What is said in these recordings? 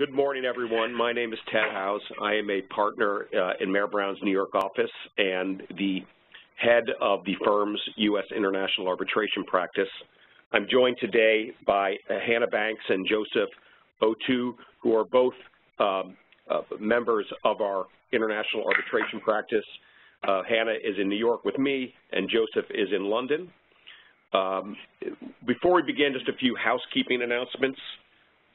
Good morning, everyone. My name is Ted Howes. I am a partner uh, in Mayer Brown's New York office and the head of the firm's U.S. International Arbitration Practice. I'm joined today by uh, Hannah Banks and Joseph Otoo, who are both um, uh, members of our International Arbitration Practice. Uh, Hannah is in New York with me, and Joseph is in London. Um, before we begin, just a few housekeeping announcements.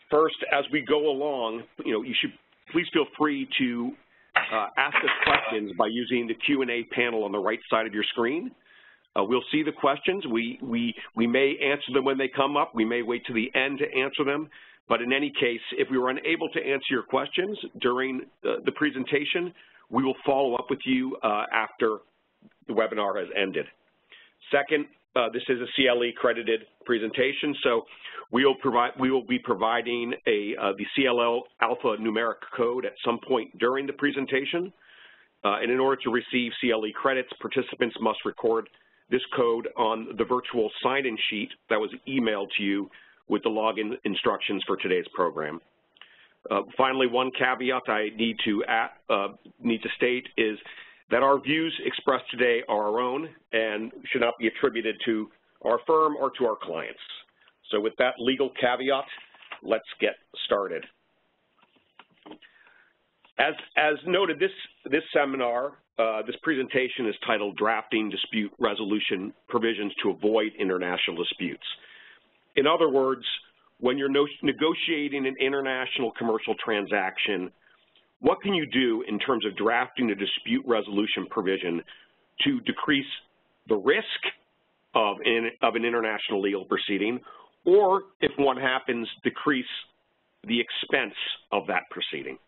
First, as we go along, you know, you should please feel free to uh, ask us questions by using the Q&A panel on the right side of your screen. Uh, we'll see the questions. We, we, we may answer them when they come up. We may wait to the end to answer them. But in any case, if we were unable to answer your questions during uh, the presentation, we will follow up with you uh, after the webinar has ended. Second, uh, this is a CLE credited presentation, so we will provide we will be providing a uh, the CLE alpha numeric code at some point during the presentation. Uh, and in order to receive CLE credits, participants must record this code on the virtual sign-in sheet that was emailed to you with the login instructions for today's program. Uh, finally, one caveat I need to uh, need to state is that our views expressed today are our own and should not be attributed to our firm or to our clients. So with that legal caveat, let's get started. As, as noted, this, this seminar, uh, this presentation is titled Drafting Dispute Resolution Provisions to Avoid International Disputes. In other words, when you're no negotiating an international commercial transaction, what can you do in terms of drafting a dispute resolution provision to decrease the risk of, in, of an international legal proceeding, or if one happens, decrease the expense of that proceeding?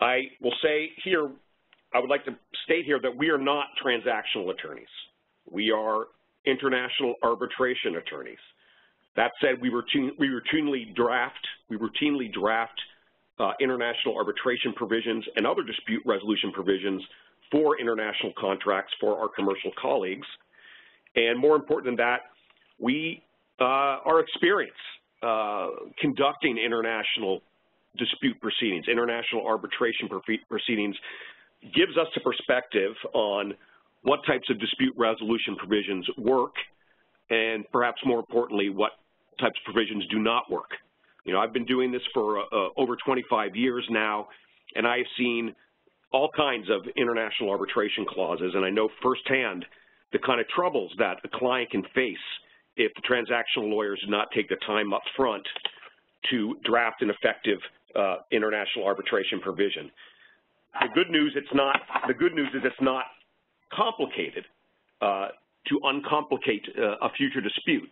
I will say here, I would like to state here that we are not transactional attorneys. We are international arbitration attorneys. That said, we, routine, we routinely draft, we routinely draft uh, international arbitration provisions and other dispute resolution provisions for international contracts for our commercial colleagues. And more important than that, we uh, uh, conducting international dispute proceedings, international arbitration proceedings, gives us a perspective on what types of dispute resolution provisions work, and perhaps more importantly, what types of provisions do not work. You know, I've been doing this for uh, uh, over 25 years now, and I've seen all kinds of international arbitration clauses, and I know firsthand the kind of troubles that a client can face if the transactional lawyers do not take the time up front to draft an effective uh, international arbitration provision. The good news, it's not. The good news is it's not complicated uh, to uncomplicate uh, a future dispute,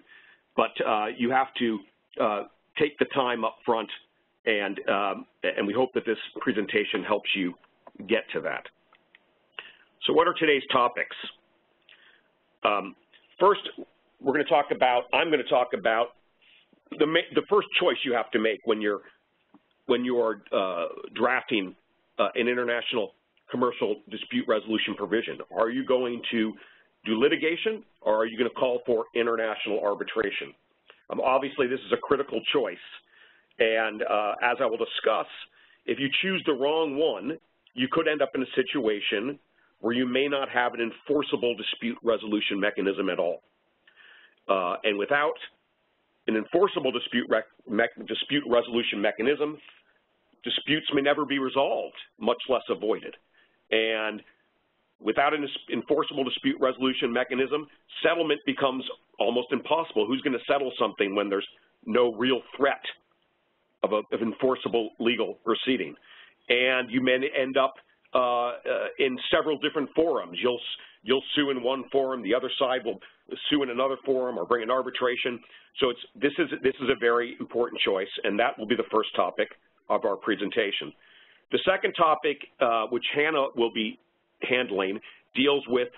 but uh, you have to uh, take the time up front, and um, and we hope that this presentation helps you get to that. So, what are today's topics? Um, first, we're going to talk about. I'm going to talk about the the first choice you have to make when you're when you are uh, drafting an international commercial dispute resolution provision. Are you going to do litigation or are you going to call for international arbitration? Um, obviously, this is a critical choice. And uh, as I will discuss, if you choose the wrong one, you could end up in a situation where you may not have an enforceable dispute resolution mechanism at all. Uh, and without an enforceable dispute, dispute resolution mechanism, disputes may never be resolved, much less avoided. And without an enforceable dispute resolution mechanism, settlement becomes almost impossible. Who's going to settle something when there's no real threat of, a, of enforceable legal proceeding? And you may end up uh, uh, in several different forums. You'll you'll sue in one forum, the other side will sue in another forum or bring an arbitration. So it's this is this is a very important choice, and that will be the first topic of our presentation. The second topic, uh, which Hannah will be handling, deals with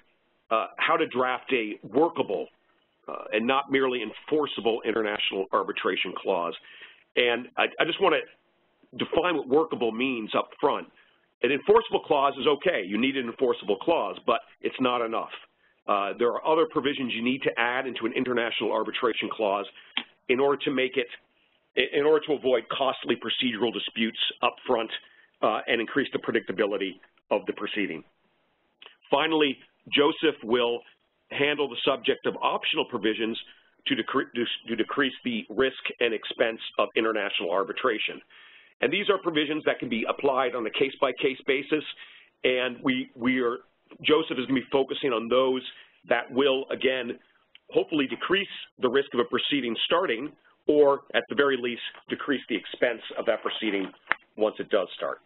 uh, how to draft a workable uh, and not merely enforceable international arbitration clause. And I, I just want to define what workable means up front. An enforceable clause is okay. You need an enforceable clause, but it's not enough. Uh, there are other provisions you need to add into an international arbitration clause in order to make it, in order to avoid costly procedural disputes up front uh, and increase the predictability of the proceeding. Finally, Joseph will handle the subject of optional provisions to, decre to decrease the risk and expense of international arbitration. And these are provisions that can be applied on a case-by-case -case basis, and we, we are, Joseph is going to be focusing on those that will, again, hopefully decrease the risk of a proceeding starting, or at the very least, decrease the expense of that proceeding once it does start.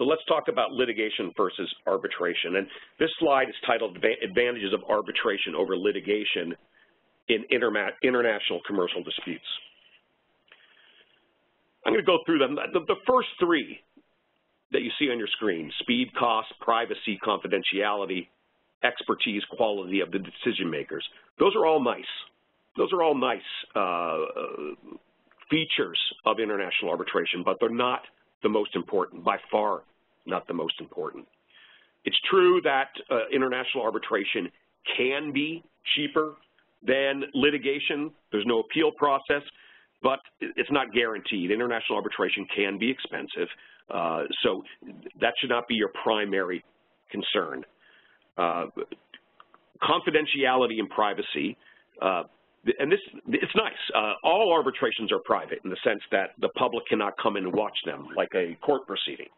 So let's talk about litigation versus arbitration. And this slide is titled Advantages of Arbitration over Litigation in International Commercial Disputes. I'm going to go through them. The, the first three that you see on your screen, speed, cost, privacy, confidentiality, expertise, quality of the decision makers, those are all nice. Those are all nice uh, features of international arbitration, but they're not the most important, by far not the most important. It's true that uh, international arbitration can be cheaper than litigation. There's no appeal process but it's not guaranteed. International arbitration can be expensive, uh, so that should not be your primary concern. Uh, confidentiality and privacy, uh, and this it's nice. Uh, all arbitrations are private in the sense that the public cannot come in and watch them like a court proceeding.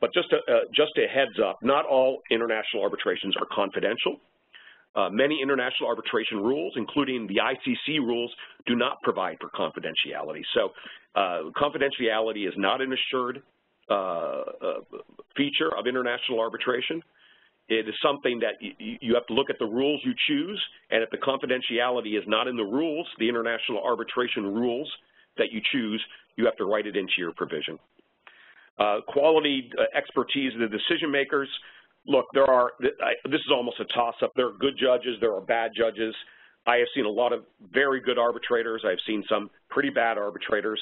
But just a, uh, just a heads up, not all international arbitrations are confidential. Uh, many international arbitration rules, including the ICC rules, do not provide for confidentiality. So uh, confidentiality is not an assured uh, uh feature of international arbitration. It is something that you have to look at the rules you choose, and if the confidentiality is not in the rules, the international arbitration rules that you choose, you have to write it into your provision. Uh, quality uh, expertise of the decision makers, look, there are, this is almost a toss-up. There are good judges, there are bad judges. I have seen a lot of very good arbitrators. I've seen some pretty bad arbitrators.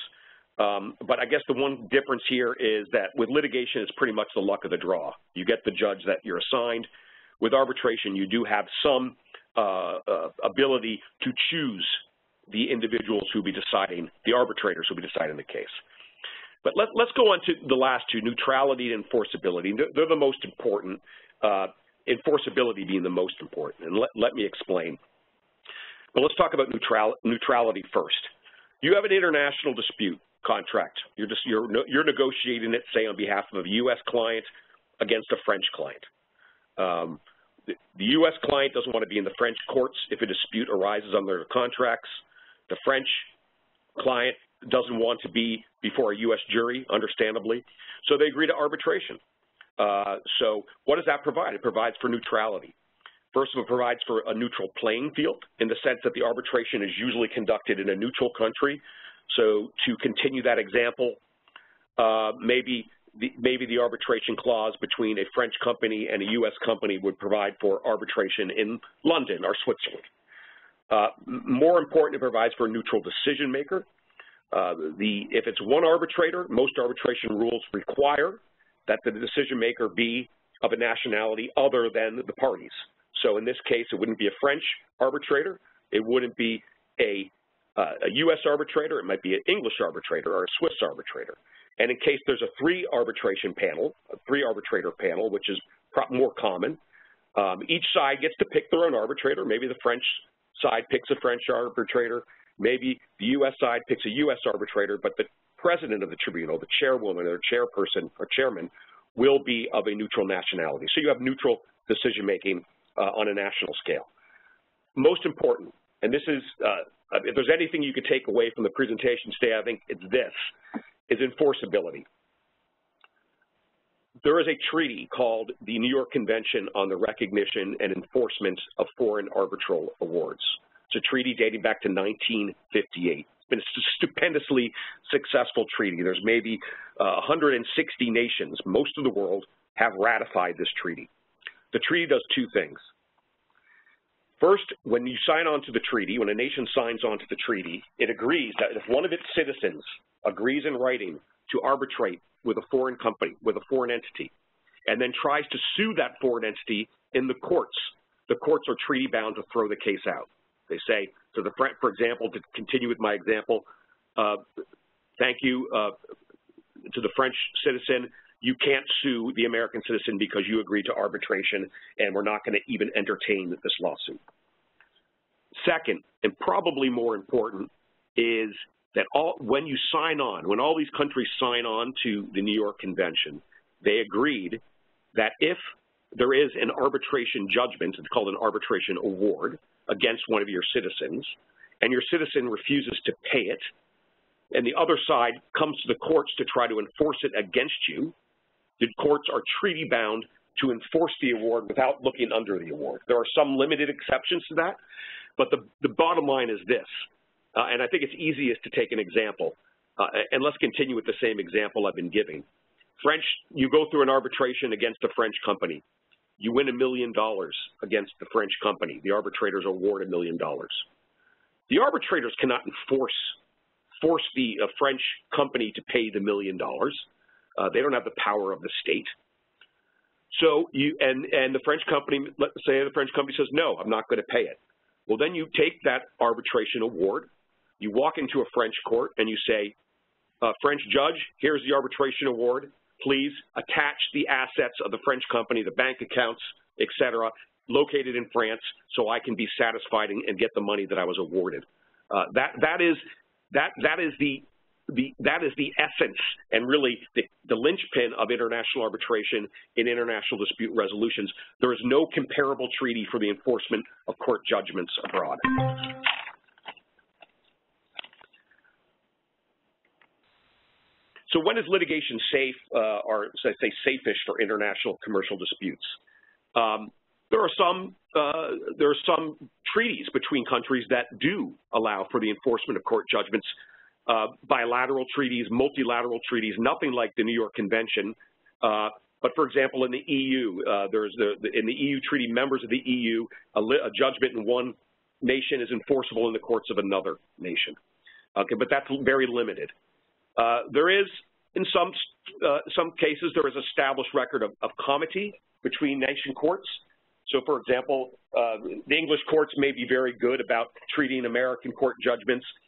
Um, but I guess the one difference here is that with litigation, it's pretty much the luck of the draw. You get the judge that you're assigned. With arbitration, you do have some uh, uh, ability to choose the individuals who will be deciding, the arbitrators who will be deciding the case. But let, us go on to the last two, neutrality and enforceability. They're, they're the most important, uh, enforceability being the most important. And let, let me explain. But let's talk about neutral, neutrality first. You have an international dispute contract. You're, just, you're, you're negotiating it, say, on behalf of a U.S. client against a French client. Um, the, the U.S. client doesn't want to be in the French courts if a dispute arises under their contracts. The French client doesn't want to be before a U.S. jury, understandably, so they agree to arbitration. Uh, so what does that provide? It provides for neutrality. First of all, it provides for a neutral playing field in the sense that the arbitration is usually conducted in a neutral country. So to continue that example, uh, maybe the, maybe the arbitration clause between a French company and a U.S. company would provide for arbitration in London or Switzerland. Uh, more important, it provides for a neutral decision maker. Uh, the, if it's one arbitrator, most arbitration rules require that the decision maker be of a nationality other than the parties. So in this case, it wouldn't be a French arbitrator. It wouldn't be a, a U.S. arbitrator. It might be an English arbitrator or a Swiss arbitrator. And in case there's a three arbitration panel, a three arbitrator panel, which is more common, um, each side gets to pick their own arbitrator. Maybe the French side picks a French arbitrator. Maybe the U.S. side picks a U.S. arbitrator, but the president of the tribunal, the chairwoman or chairperson or chairman, will be of a neutral nationality. So you have neutral decision-making uh, on a national scale. Most important, and this is, uh, if there's anything you could take away from the presentation today, I think it's this, is enforceability. There is a treaty called the New York Convention on the Recognition and Enforcement of Foreign Arbitral Awards. It's a treaty dating back to 1958. It's been a stupendously successful treaty. There's maybe uh, 160 nations, most of the world, have ratified this treaty. The treaty does two things. First, when you sign on to the treaty, when a nation signs on to the treaty, it agrees that if one of its citizens agrees in writing to arbitrate with a foreign company, with a foreign entity, and then tries to sue that foreign entity in the courts, the courts are treaty bound to throw the case out. They say, to the, French, for example, to continue with my example, uh, thank you uh, to the French citizen, you can't sue the American citizen because you agreed to arbitration and we're not going to even entertain this lawsuit. Second, and probably more important, is that all, when you sign on, when all these countries sign on to the New York Convention, they agreed that if there is an arbitration judgment, it's called an arbitration award, against one of your citizens, and your citizen refuses to pay it, and the other side comes to the courts to try to enforce it against you, the courts are treaty bound to enforce the award without looking under the award. There are some limited exceptions to that, but the, the bottom line is this, uh, and I think it's easiest to take an example, uh, and let's continue with the same example I've been giving. French, you go through an arbitration against a French company. You win a million dollars against the French company. The arbitrators award a million dollars. The arbitrators cannot enforce force the uh, French company to pay the million dollars. Uh, they don't have the power of the state. So you and and the French company, let's say the French company says no, I'm not going to pay it. Well, then you take that arbitration award, you walk into a French court and you say, uh, French judge, here's the arbitration award. Please attach the assets of the French company, the bank accounts, et cetera, located in France so I can be satisfied and, and get the money that I was awarded. Uh, that, that, is, that, that is the the, that is the essence and really the, the linchpin of international arbitration in international dispute resolutions. There is no comparable treaty for the enforcement of court judgments abroad. So when is litigation safe uh, or say, say safe-ish for international commercial disputes? Um, there are some uh, there are some treaties between countries that do allow for the enforcement of court judgments bilateral treaties, multilateral treaties, nothing like the New York Convention. Uh, but for example, in the EU, uh, there's the, the, in the EU treaty members of the EU, a, a, judgment in one nation is enforceable in the courts of another nation. Okay, but that's very limited. Uh, there is, in some uh, some cases, there is established record of, of comity between nation courts. So, for example, uh, the English courts may be very good about treating American court judgments uh,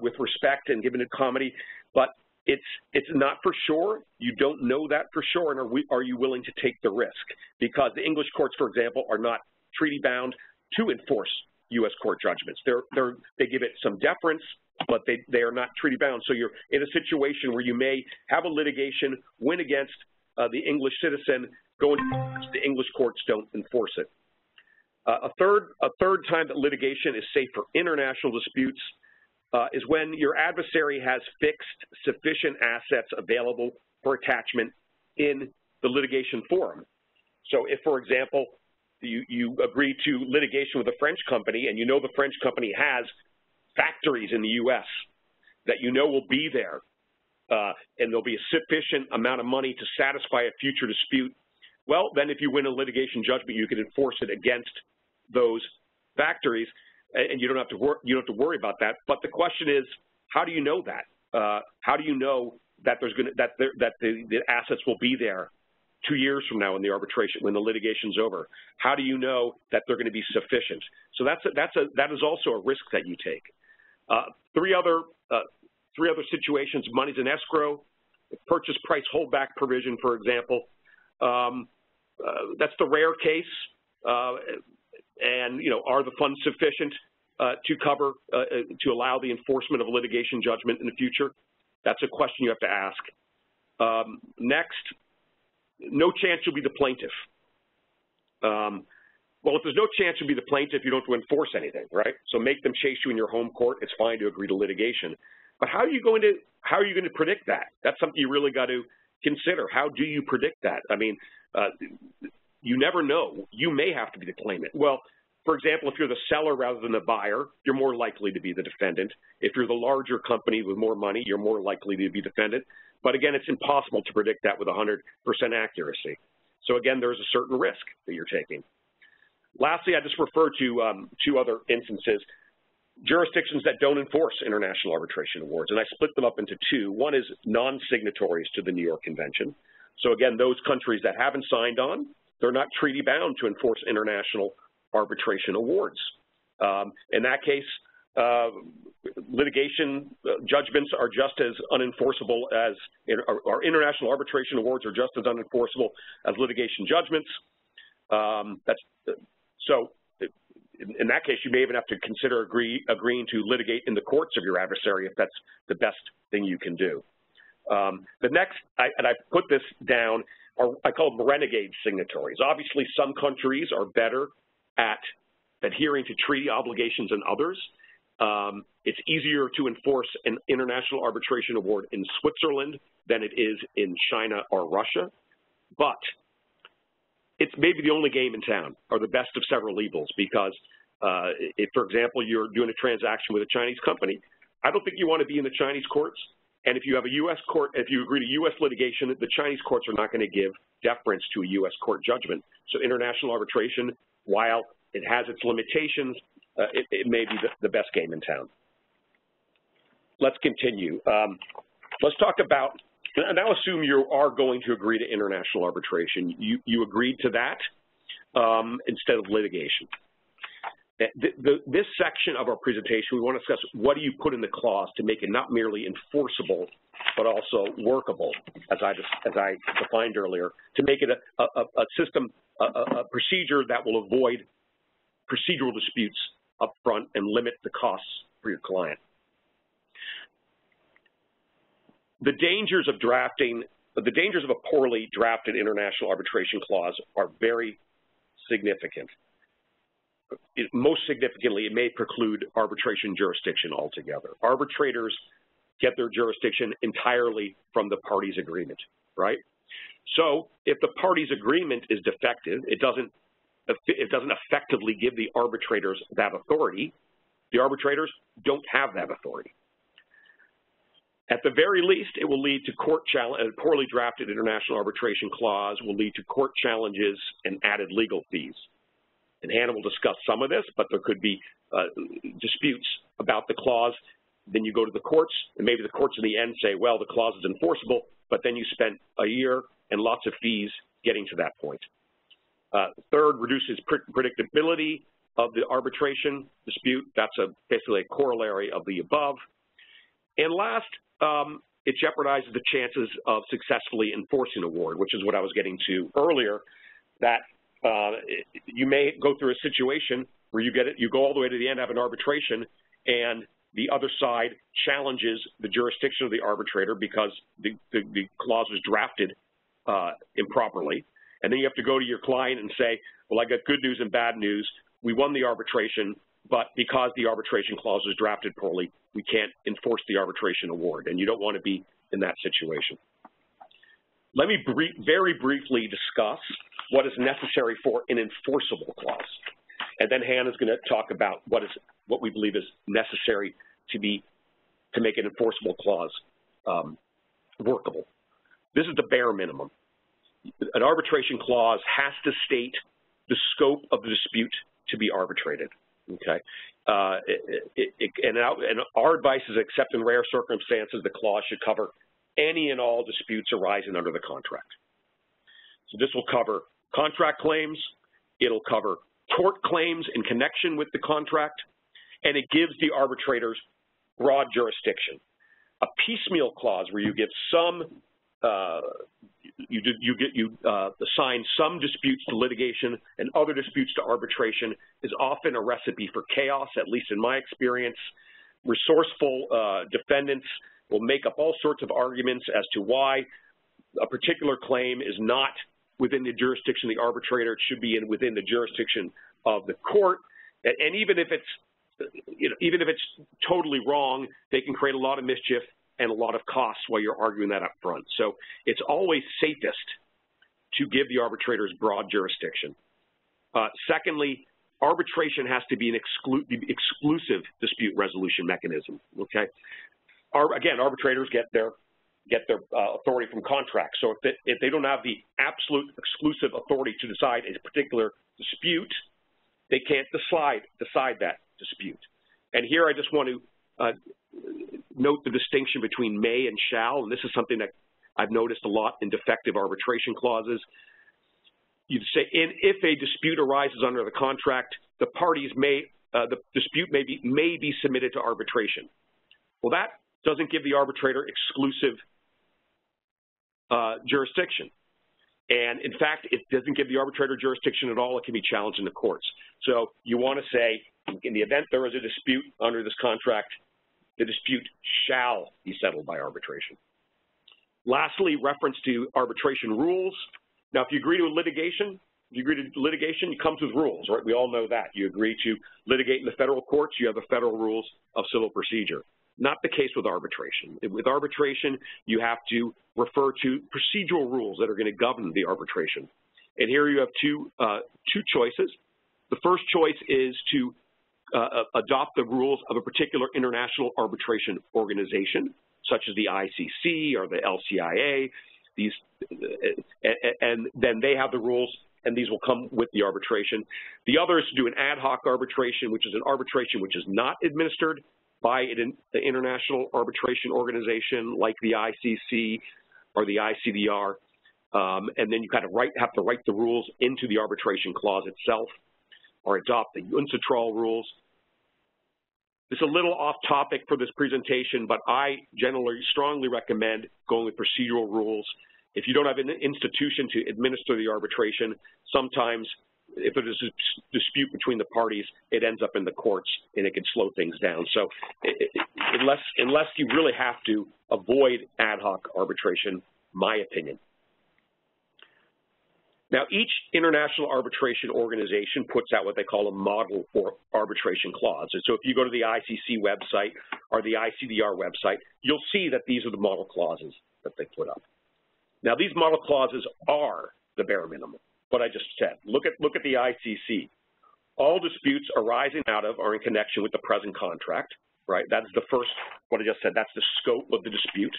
with respect and given it comity, but it's it's not for sure. You don't know that for sure, and are we are you willing to take the risk? Because the English courts, for example, are not treaty bound to enforce U.S. court judgments. They're they're they give it some deference, but they they are not treaty bound. So you're in a situation where you may have a litigation, win against uh, the English citizen, go into the English courts don't enforce it. Uh, a third a third time that litigation is safe for international disputes uh, is when your adversary has fixed sufficient assets available for attachment in the litigation forum. So if, for example, you, you agree to litigation with a French company and you know the French company has factories in the U.S. that you know will be there uh, and there'll be a sufficient amount of money to satisfy a future dispute, well, then if you win a litigation judgment, you can enforce it against those factories and you don't have to worry, you don't have to worry about that. But the question is, how do you know that? Uh, how do you know that there's going that there, that the, the assets will be there two years from now when the arbitration when the litigation's over? How do you know that they're going to be sufficient? So that's a, that's a that is also a risk that you take. Uh, three other uh, three other situations: money's in escrow, purchase price holdback provision, for example. Um, uh, that's the rare case. Uh, and you know, are the funds sufficient to cover, uh, uh, to allow the enforcement of a litigation judgment in the future? That's a question you have to ask. Um, next, no chance you'll be the plaintiff. Um, well, if there's no chance you'll be the plaintiff, you don't have to enforce anything, right? So make them chase you in your home court. It's fine to agree to litigation. But how are you going to how are you going to predict that? That's something you really got to consider. How do you predict that? I mean, uh, you never know. You may have to be the claimant. Well, for example, if you're the seller rather than the buyer, you're more likely to be the defendant. If you're the larger company with more money, you're more likely to be defendant. But again, it's impossible to predict that with 100% accuracy. So again, there's a certain risk that you're taking. Lastly, I just refer to um, two other instances. Jurisdictions that don't enforce international arbitration awards, and I split them up into two. One is non-signatories to the New York Convention. So again, those countries that haven't signed on, they're not treaty bound to enforce international arbitration awards. Um, in that case, uh, litigation uh, judgments are just as unenforceable as, our international arbitration awards are just as unenforceable as litigation judgments. Um, that's so. In, that case, you may even have to consider agree, agreeing to litigate in the courts of your adversary if that's the best thing you can do. Um, the next, I, and I put this down, are I call them renegade signatories. Obviously, some countries are better at adhering to treaty obligations and others. Um, it's easier to enforce an international arbitration award in Switzerland than it is in China or Russia, but it's maybe the only game in town, or the best of several evils, because uh, if, for example, you're doing a transaction with a Chinese company, I don't think you want to be in the Chinese courts, and if you have a U.S. court, if you agree to U.S. litigation, the Chinese courts are not going to give deference to a U.S. court judgment. So international arbitration, while it has its limitations, uh, it, it, may be the, the, best game in town. Let's continue. Um, let's talk about, and now assume you are going to agree to international arbitration. You, you agreed to that um, instead of litigation. The, the, this section of our presentation, we want to discuss what do you put in the clause to make it not merely enforceable, but also workable, as I, as I defined earlier, to make it a, a, a system, a, a procedure that will avoid procedural disputes up front and limit the costs for your client. The dangers of drafting, the dangers of a poorly drafted international arbitration clause are very significant. Most significantly, it may preclude arbitration jurisdiction altogether. Arbitrators get their jurisdiction entirely from the party's agreement, right? So if the party's agreement is defective, it doesn't it doesn't effectively give the arbitrators that authority. The arbitrators don't have that authority. At the very least, it will lead to court challenge, a poorly drafted international arbitration clause will lead to court challenges and added legal fees. And Hannah will discuss some of this, but there could be uh, disputes about the clause. Then you go to the courts, and maybe the courts in the end say, well, the clause is enforceable, but then you spent a year and lots of fees getting to that point. Uh, third, reduces predictability of the arbitration dispute. That's a, basically a corollary of the above. And last, um, it jeopardizes the chances of successfully enforcing a award, which is what I was getting to earlier, that uh, you may go through a situation where you get it, you go all the way to the end, have an arbitration, and the other side challenges the jurisdiction of the arbitrator because the, the, the clause was drafted uh, improperly. And then you have to go to your client and say, well, I got good news and bad news. We won the arbitration, but because the arbitration clause was drafted poorly, we can't enforce the arbitration award, and you don't want to be in that situation. Let me brief, very briefly discuss what is necessary for an enforceable clause. And then Hannah's going to talk about what is what we believe is necessary to be to make an enforceable clause um, workable. This is the bare minimum an arbitration clause has to state the scope of the dispute to be arbitrated. Okay, uh, it, it, it, and, our, and our advice is, except in rare circumstances, the clause should cover any and all disputes arising under the contract. So this will cover contract claims, it'll cover tort claims in connection with the contract, and it gives the arbitrators broad jurisdiction. A piecemeal clause where you give some uh, you, you get you uh, assign some disputes to litigation and other disputes to arbitration is often a recipe for chaos, at least in my experience. Resourceful uh, defendants will make up all sorts of arguments as to why a particular claim is not within the jurisdiction of the arbitrator. It should be in, within the jurisdiction of the court. And, and even if it's you know, even if it's totally wrong, they can create a lot of mischief and a lot of costs while you're arguing that up front. So it's always safest to give the arbitrators broad jurisdiction. Uh, secondly, arbitration has to be an exclu exclusive dispute resolution mechanism. Okay, again, arbitrators get their get their uh, authority from contracts. So if they, if they don't have the absolute exclusive authority to decide a particular dispute, they can't decide decide that dispute. And here I just want to uh, note the distinction between may and shall, and this is something that I've noticed a lot in defective arbitration clauses. You'd say, in, if a dispute arises under the contract, the parties may uh, the dispute may be, may be submitted to arbitration. Well, that doesn't give the arbitrator exclusive uh, jurisdiction. And in fact, it doesn't give the arbitrator jurisdiction at all. It can be challenged in the courts. So you want to say, in the event there is a dispute under this contract, the dispute shall be settled by arbitration. Lastly, reference to arbitration rules. Now, if you agree to a litigation, if you agree to litigation, it comes with rules, right? We all know that. You agree to litigate in the federal courts, you have the federal rules of civil procedure. Not the case with arbitration. With arbitration, you have to refer to procedural rules that are going to govern the arbitration. And here you have two, uh, two choices. The first choice is to uh, adopt the rules of a particular international arbitration organization, such as the ICC or the LCIA. These, uh, and then they have the rules and these will come with the arbitration. The other is to do an ad hoc arbitration, which is an arbitration which is not administered by an international arbitration organization like the ICC or the ICDR, um, and then you kind of write, have to write the rules into the arbitration clause itself or adopt the UNCITRAL rules. It's a little off topic for this presentation, but I generally strongly recommend going with procedural rules. If you don't have an institution to administer the arbitration, sometimes if is a dispute between the parties, it ends up in the courts and it can slow things down. So it, it, unless, unless you really have to avoid ad hoc arbitration, my opinion. Now, each international arbitration organization puts out what they call a model for arbitration clause. And so if you go to the ICC website or the ICDR website, you'll see that these are the model clauses that they put up. Now, these model clauses are the bare minimum what I just said. Look at, look at the ICC. All disputes arising out of or in connection with the present contract, right? That's the first, what I just said, that's the scope of the dispute.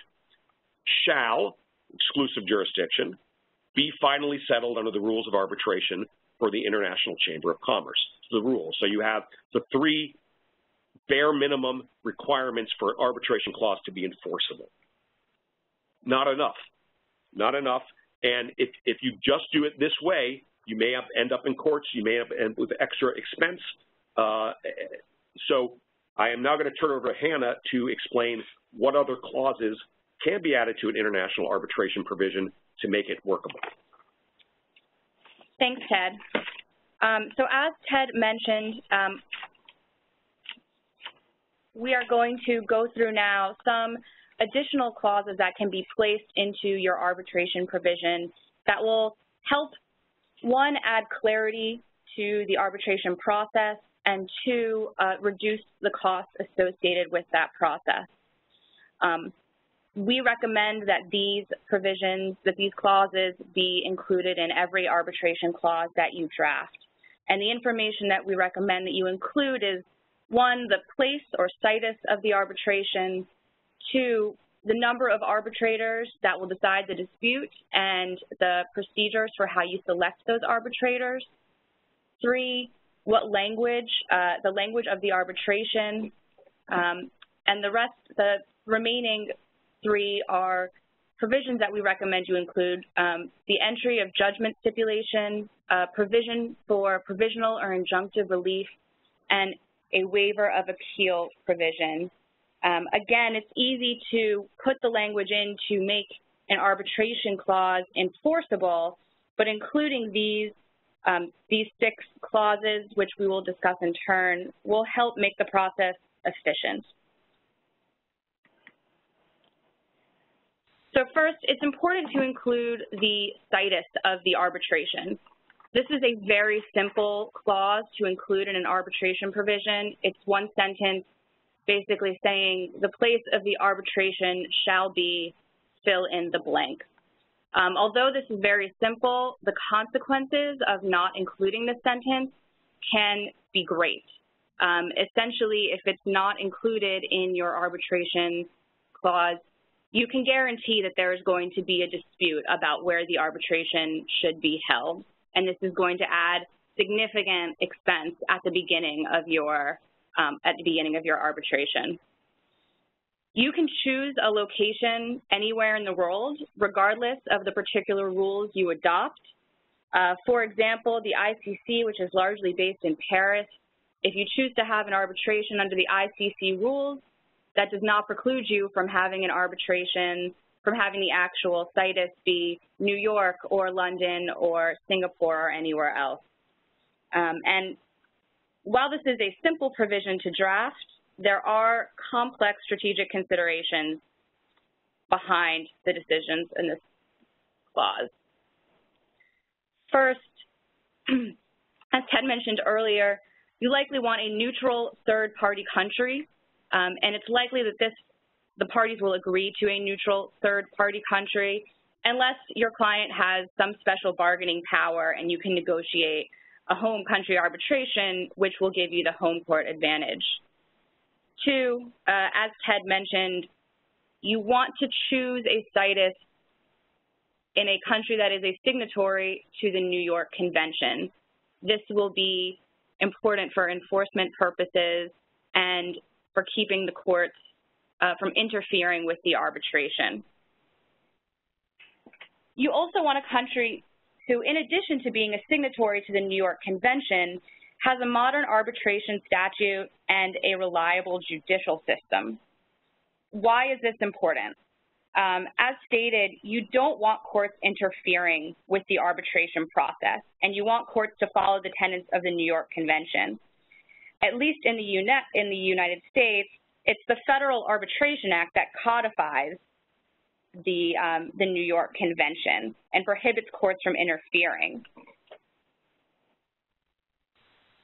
Shall, exclusive jurisdiction, be finally settled under the rules of arbitration for the International Chamber of Commerce. It's The rules. So you have the three bare minimum requirements for arbitration clause to be enforceable. Not enough. Not enough. And if, if you just do it this way, you may end up in courts, you may end with extra expense. Uh, so I am now going to turn over to Hannah to explain what other clauses can be added to an international arbitration provision to make it workable. Thanks, Ted. Um, so as Ted mentioned, um, we are going to go through now some additional clauses that can be placed into your arbitration provision that will help, one, add clarity to the arbitration process, and two, uh, reduce the costs associated with that process. Um, we recommend that these provisions, that these clauses be included in every arbitration clause that you draft. And the information that we recommend that you include is, one, the place or situs of the arbitration, two, the number of arbitrators that will decide the dispute and the procedures for how you select those arbitrators. Three, what language, uh, the language of the arbitration, um, and the rest, the remaining three are provisions that we recommend you include, um, the entry of judgment stipulation, uh, provision for provisional or injunctive relief, and a waiver of appeal provision. Um, again, it's easy to put the language in to make an arbitration clause enforceable, but including these um, these six clauses, which we will discuss in turn, will help make the process efficient. So first, it's important to include the situs of the arbitration. This is a very simple clause to include in an arbitration provision. It's one sentence basically saying the place of the arbitration shall be fill in the blank. Um, although this is very simple, the consequences of not including this sentence can be great. Um, essentially, if it's not included in your arbitration clause, you can guarantee that there is going to be a dispute about where the arbitration should be held. And this is going to add significant expense at the beginning of your at the beginning of your arbitration. You can choose a location anywhere in the world, regardless of the particular rules you adopt. Uh, for example, the ICC, which is largely based in Paris, if you choose to have an arbitration under the ICC rules, that does not preclude you from having an arbitration, from having the actual situs be New York or London or Singapore or anywhere else. Um, and while this is a simple provision to draft, there are complex strategic considerations behind the decisions in this clause. First, as Ted mentioned earlier, you likely want a neutral third-party country, um, and it's likely that this the parties will agree to a neutral third-party country unless your client has some special bargaining power and you can negotiate a home country arbitration, which will give you the home court advantage. Two, uh, as Ted mentioned, you want to choose a situs in a country that is a signatory to the New York Convention. This will be important for enforcement purposes and for keeping the courts uh, from interfering with the arbitration. You also want a country who, in addition to being a signatory to the New York Convention, has a modern arbitration statute and a reliable judicial system. Why is this important? Um, as stated, you don't want courts interfering with the arbitration process, and you want courts to follow the tenets of the New York Convention. At least in the, in the United States, it's the Federal Arbitration Act that codifies the, um, the New York Convention and prohibits courts from interfering.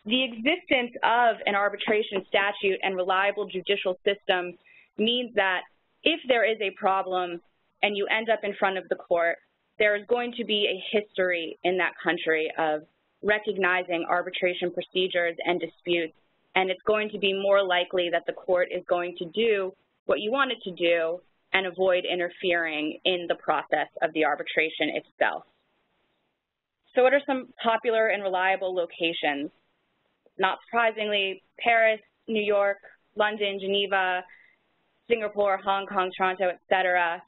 The existence of an arbitration statute and reliable judicial system means that if there is a problem and you end up in front of the court, there is going to be a history in that country of recognizing arbitration procedures and disputes, and it's going to be more likely that the court is going to do what you want it to do and avoid interfering in the process of the arbitration itself. So what are some popular and reliable locations? Not surprisingly, Paris, New York, London, Geneva, Singapore, Hong Kong, Toronto, et cetera,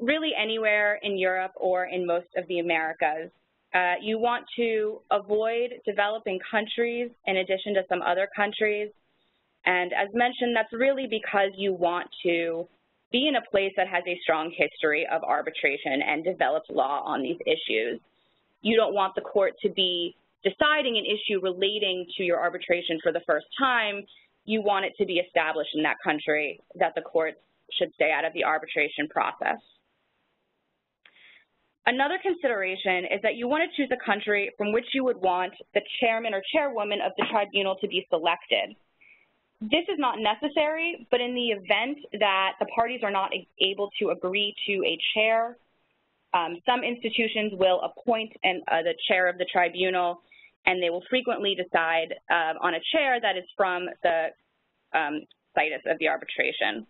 really anywhere in Europe or in most of the Americas. Uh, you want to avoid developing countries in addition to some other countries. And as mentioned, that's really because you want to be in a place that has a strong history of arbitration and developed law on these issues. You don't want the court to be deciding an issue relating to your arbitration for the first time you want it to be established in that country that the courts should stay out of the arbitration process. Another consideration is that you want to choose a country from which you would want the chairman or chairwoman of the tribunal to be selected. This is not necessary, but in the event that the parties are not able to agree to a chair, um, some institutions will appoint an, uh, the chair of the tribunal and they will frequently decide uh, on a chair that is from the um, situs of the arbitration.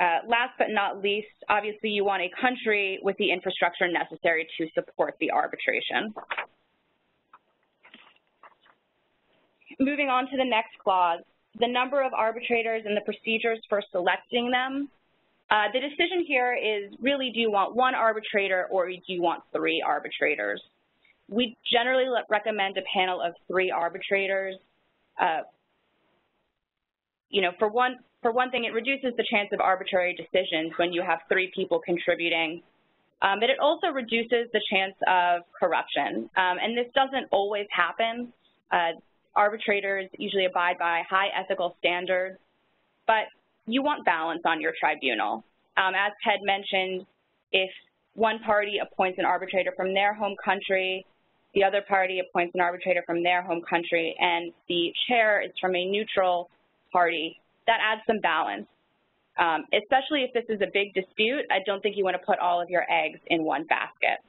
Uh, last but not least, obviously you want a country with the infrastructure necessary to support the arbitration. Moving on to the next clause, the number of arbitrators and the procedures for selecting them. Uh, the decision here is really do you want one arbitrator or do you want three arbitrators? We generally recommend a panel of three arbitrators. Uh, you know, for one, for one thing, it reduces the chance of arbitrary decisions when you have three people contributing. Um, but it also reduces the chance of corruption. Um, and this doesn't always happen. Uh, arbitrators usually abide by high ethical standards, but you want balance on your tribunal. Um, as Ted mentioned, if one party appoints an arbitrator from their home country the other party appoints an arbitrator from their home country, and the chair is from a neutral party. That adds some balance. Um, especially if this is a big dispute, I don't think you want to put all of your eggs in one basket.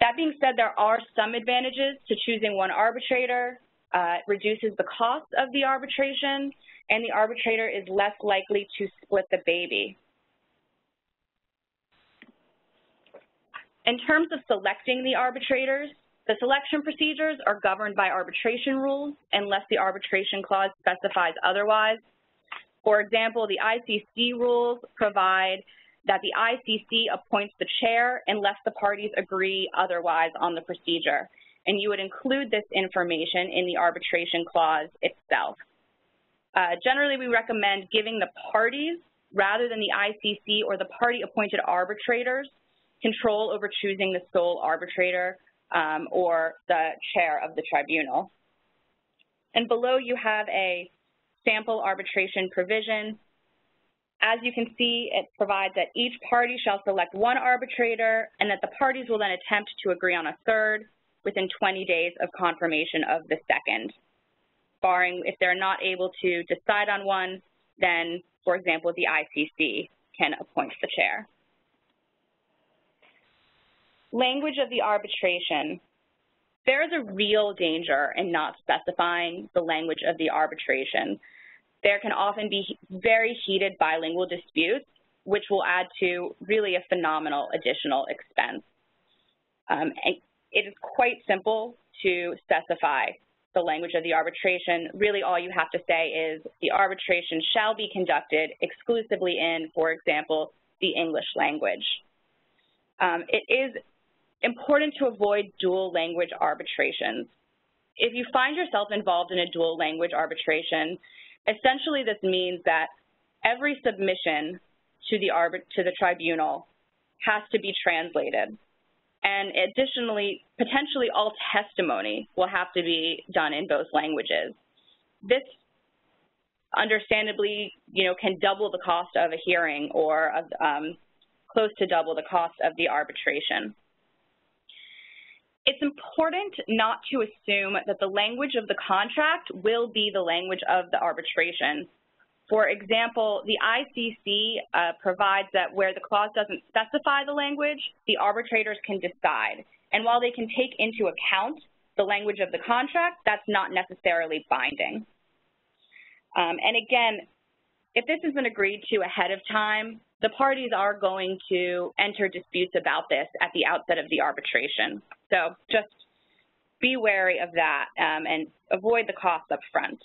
That being said, there are some advantages to choosing one arbitrator. Uh, it reduces the cost of the arbitration, and the arbitrator is less likely to split the baby. In terms of selecting the arbitrators, the selection procedures are governed by arbitration rules unless the arbitration clause specifies otherwise. For example, the ICC rules provide that the ICC appoints the chair unless the parties agree otherwise on the procedure. and you would include this information in the arbitration clause itself. Uh, generally, we recommend giving the parties, rather than the ICC or the party-appointed arbitrators, control over choosing the sole arbitrator um, or the chair of the tribunal. And below you have a sample arbitration provision. As you can see, it provides that each party shall select one arbitrator and that the parties will then attempt to agree on a third within 20 days of confirmation of the second. Barring if they're not able to decide on one, then, for example, the ICC can appoint the chair. Language of the arbitration. There is a real danger in not specifying the language of the arbitration. There can often be very heated bilingual disputes, which will add to really a phenomenal additional expense. Um, it is quite simple to specify the language of the arbitration. Really all you have to say is the arbitration shall be conducted exclusively in, for example, the English language. Um, it is important to avoid dual language arbitrations. If you find yourself involved in a dual language arbitration, essentially this means that every submission to the, to the tribunal has to be translated. And additionally, potentially all testimony will have to be done in both languages. This understandably, you know, can double the cost of a hearing or um, close to double the cost of the arbitration. It's important not to assume that the language of the contract will be the language of the arbitration. For example, the ICC uh, provides that where the clause doesn't specify the language, the arbitrators can decide. And while they can take into account the language of the contract, that's not necessarily binding. Um, and again, if this isn't agreed to ahead of time, the parties are going to enter disputes about this at the outset of the arbitration. So just be wary of that um, and avoid the costs up front.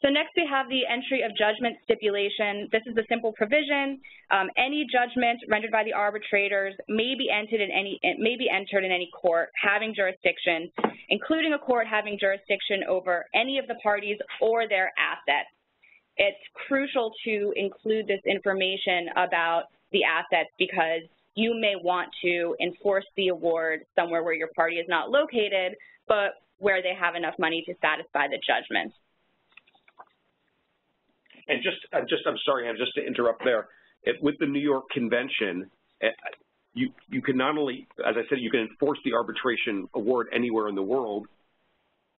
So next we have the entry of judgment stipulation. This is a simple provision. Um, any judgment rendered by the arbitrators may be entered in any may be entered in any court having jurisdiction, including a court having jurisdiction over any of the parties or their assets. It's crucial to include this information about the assets because you may want to enforce the award somewhere where your party is not located, but where they have enough money to satisfy the judgment. And just, I'm just, I'm sorry, Anne, just to interrupt there. It, with the New York Convention, eh, you you can not only, as I said, you can enforce the arbitration award anywhere in the world.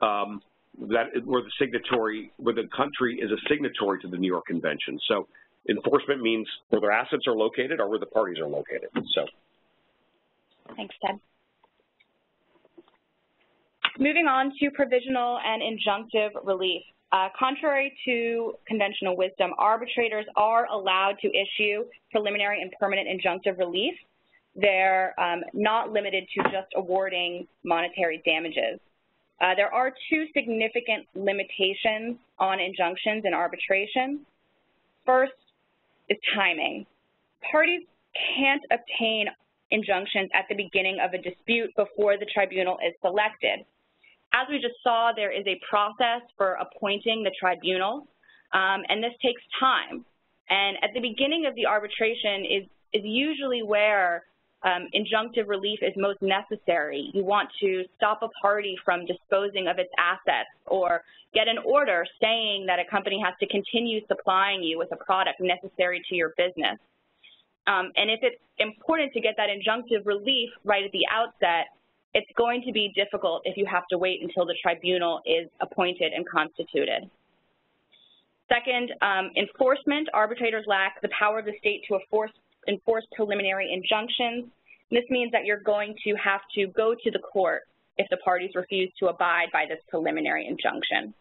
Um, that where the signatory, where the country is a signatory to the New York Convention. So enforcement means where their assets are located or where the parties are located. So. Thanks, Ted. Moving on to provisional and injunctive relief. Uh, contrary to conventional wisdom, arbitrators are allowed to issue preliminary and permanent injunctive relief. They're um, not limited to just awarding monetary damages. Uh, there are two significant limitations on injunctions in arbitration. First is timing. Parties can't obtain injunctions at the beginning of a dispute before the tribunal is selected. As we just saw, there is a process for appointing the tribunal, um, and this takes time. And at the beginning of the arbitration is, is usually where um, injunctive relief is most necessary. You want to stop a party from disposing of its assets or get an order saying that a company has to continue supplying you with a product necessary to your business. Um, and if it's important to get that injunctive relief right at the outset, it's going to be difficult if you have to wait until the tribunal is appointed and constituted. Second, um, enforcement. Arbitrators lack the power of the state to enforce enforce preliminary injunctions. This means that you're going to have to go to the court if the parties refuse to abide by this preliminary injunction.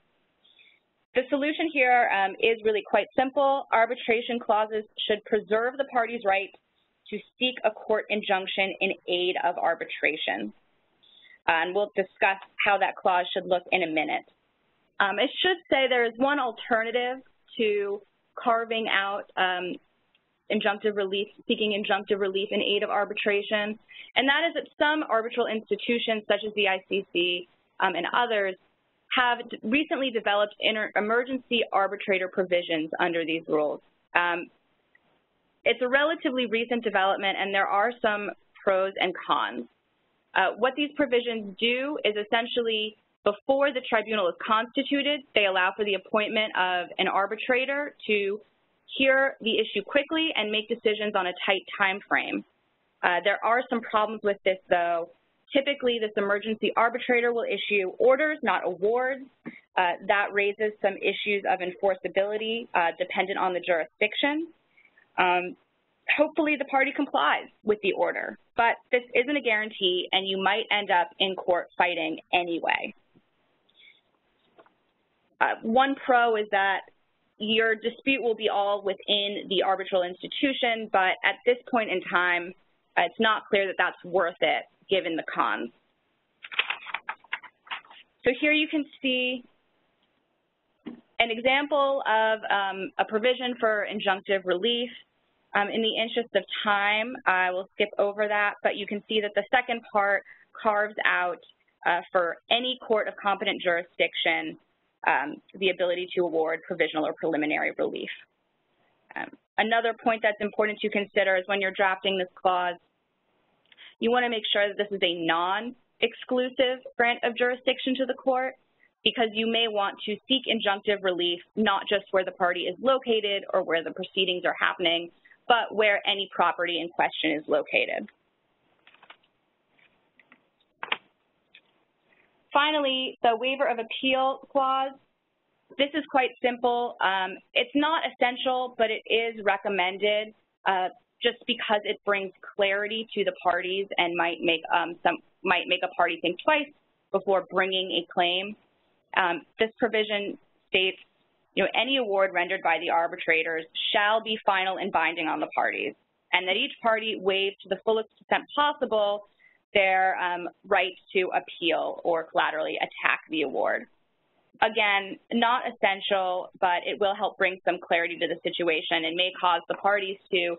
The solution here um, is really quite simple. Arbitration clauses should preserve the party's right to seek a court injunction in aid of arbitration. Uh, and we'll discuss how that clause should look in a minute. Um, it should say there is one alternative to carving out um, injunctive relief, seeking injunctive relief in aid of arbitration, and that is that some arbitral institutions, such as the ICC um, and others, have recently developed emergency arbitrator provisions under these rules. Um, it's a relatively recent development, and there are some pros and cons. Uh, what these provisions do is essentially before the tribunal is constituted, they allow for the appointment of an arbitrator to hear the issue quickly and make decisions on a tight time frame. Uh, there are some problems with this, though. Typically, this emergency arbitrator will issue orders, not awards. Uh, that raises some issues of enforceability uh, dependent on the jurisdiction. Um, hopefully, the party complies with the order, but this isn't a guarantee, and you might end up in court fighting anyway. Uh, one pro is that your dispute will be all within the arbitral institution, but at this point in time, it's not clear that that's worth it given the cons. So here you can see an example of um, a provision for injunctive relief. Um, in the interest of time, I will skip over that, but you can see that the second part carves out uh, for any court of competent jurisdiction um, the ability to award provisional or preliminary relief. Um, another point that's important to consider is when you're drafting this clause, you want to make sure that this is a non-exclusive grant of jurisdiction to the court because you may want to seek injunctive relief not just where the party is located or where the proceedings are happening, but where any property in question is located. Finally, the waiver of appeal clause. This is quite simple. Um, it's not essential, but it is recommended uh, just because it brings clarity to the parties and might make um, some might make a party think twice before bringing a claim. Um, this provision states, you know, any award rendered by the arbitrators shall be final and binding on the parties, and that each party waives to the fullest extent possible their um, right to appeal or collaterally attack the award. Again, not essential, but it will help bring some clarity to the situation and may cause the parties to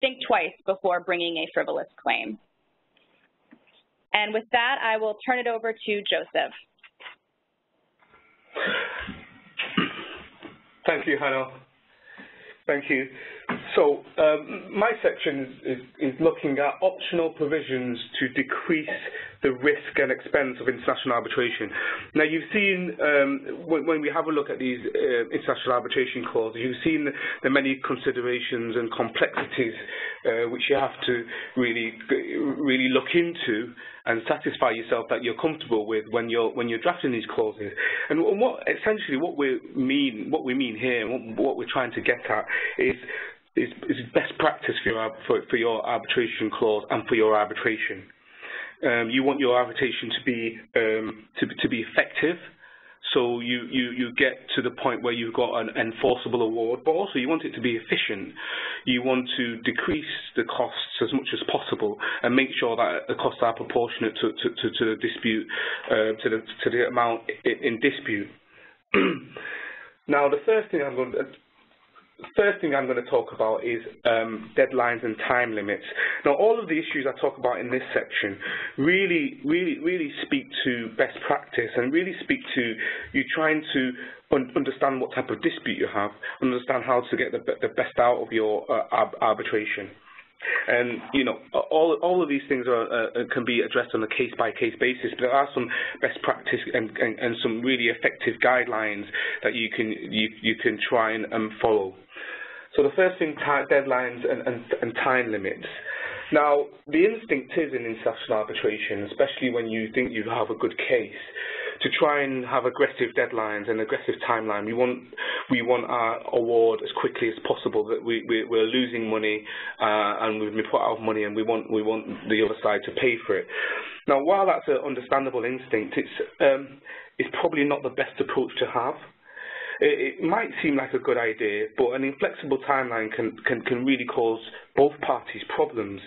think twice before bringing a frivolous claim. And with that, I will turn it over to Joseph. Thank you, Hannah. Thank you. So um, my section is, is, looking at optional provisions to decrease the risk and expense of international arbitration. Now you've seen, um, when, when, we have a look at these uh, international arbitration clauses, you've seen the many considerations and complexities uh, which you have to really, really look into and satisfy yourself that you're comfortable with when you're when you're drafting these clauses. And what essentially what we mean what we mean here, what, what we're trying to get at is is, is best practice for your, for, for your arbitration clause and for your arbitration. Um, you want your arbitration to be um, to, to be effective, so you, you, you get to the point where you've got an enforceable award, but also you want it to be efficient. You want to decrease the costs as much as possible and make sure that the costs are proportionate to, to, to, to the dispute, uh, to, the, to the amount in, in dispute. now, the first thing I'm going to first thing I'm going to talk about is um, deadlines and time limits. Now, all of the issues I talk about in this section really, really, really speak to best practice and really speak to you trying to un understand what type of dispute you have, understand how to get the, the best out of your uh, arbitration. And you know, all all of these things are, uh, can be addressed on a case by case basis. But there are some best practice and, and, and some really effective guidelines that you can you you can try and um, follow. So the first thing, deadlines and, and, and time limits. Now, the instinct is in international arbitration, especially when you think you have a good case, to try and have aggressive deadlines and aggressive timeline. We want we want our award as quickly as possible. That we, we are losing money uh, and we've been put out of money, and we want we want the other side to pay for it. Now, while that's an understandable instinct, it's um, it's probably not the best approach to have it, it might seem like a good idea, but an inflexible timeline can, can, can really cause both parties problems.